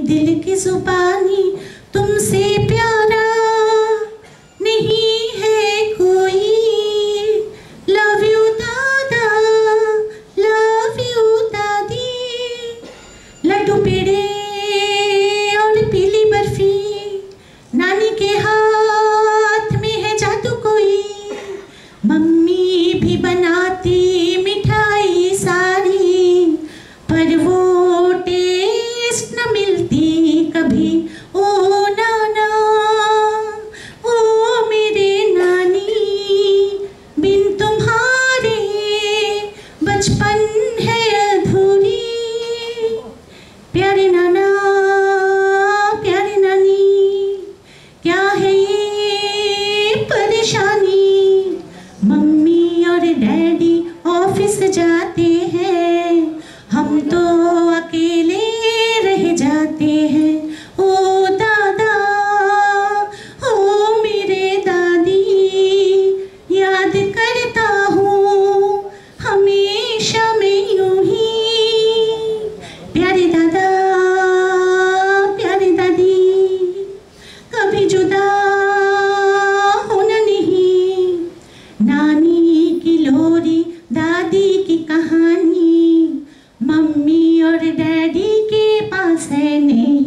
दिल की जुबानी तुमसे प्यारा नहीं है कोई। लव यू दादा लव यू दादी। लड्डू पेड़े और पीली बर्फ़ी, नानी के हाथ में है जादू कोई। मम्मी भी बनाती मिलती कभी। ओ नाना, ओ मेरे नानी, बिन तुम्हारे बचपन है अधूरी। प्यारे नाना, प्यारे नानी, क्या है ये परेशानी? मम्मी और डैडी ऑफ़िस जाते नानी की लोरी दादी की कहानी। मम्मी और डैडी के पास है नहीं।